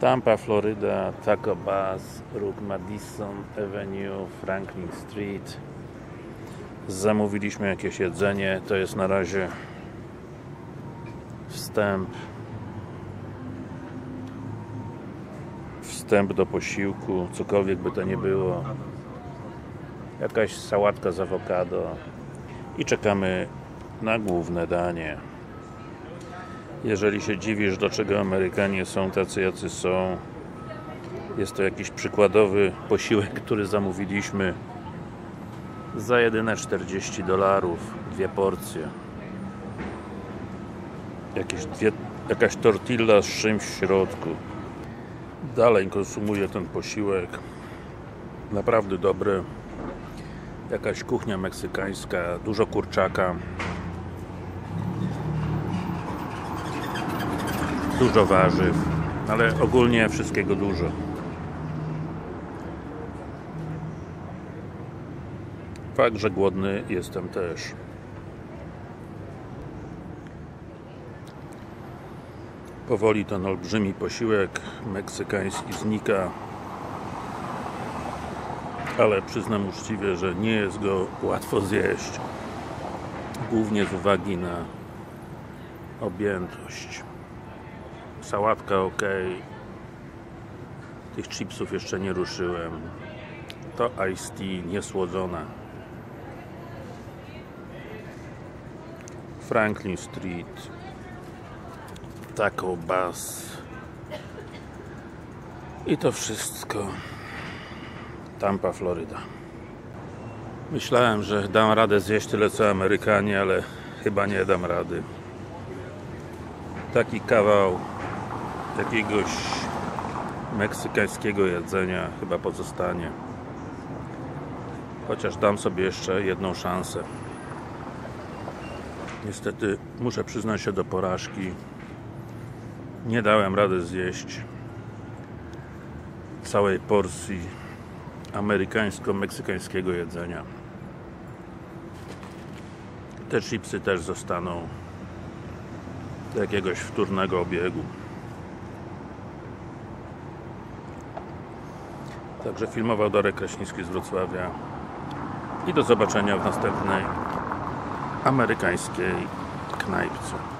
Tampa, Floryda, Taco Bus, róg Madison Avenue, Franklin Street. Zamówiliśmy jakieś jedzenie. To jest na razie wstęp. Wstęp do posiłku, cokolwiek by to nie było. Jakaś sałatka z awokado. I czekamy na główne danie. Jeżeli się dziwisz, do czego Amerykanie są tacy, jacy są, jest to jakiś przykładowy posiłek, który zamówiliśmy za jedyne 40 dolarów, dwie porcje. Jakieś dwie, jakaś tortilla z czymś w środku. Dalej konsumuję ten posiłek. Naprawdę dobry. Jakaś kuchnia meksykańska, dużo kurczaka. Dużo warzyw, ale ogólnie wszystkiego dużo. Fakt, że głodny jestem też. Powoli ten olbrzymi posiłek meksykański znika, ale przyznam uczciwie, że nie jest go łatwo zjeść. Głównie z uwagi na objętość sałatka ok tych chipsów jeszcze nie ruszyłem. To iced tea niesłodzona Franklin Street. Taco Bus i to wszystko. Tampa, Floryda. Myślałem, że dam radę zjeść tyle co Amerykanie, ale chyba nie dam rady. Taki kawał jakiegoś meksykańskiego jedzenia chyba pozostanie. Chociaż dam sobie jeszcze jedną szansę. Niestety muszę przyznać się do porażki. Nie dałem rady zjeść całej porcji amerykańsko-meksykańskiego jedzenia. Te chipsy też zostaną do jakiegoś wtórnego obiegu Także filmował Darek Kraśnicki z Wrocławia i do zobaczenia w następnej amerykańskiej knajpce.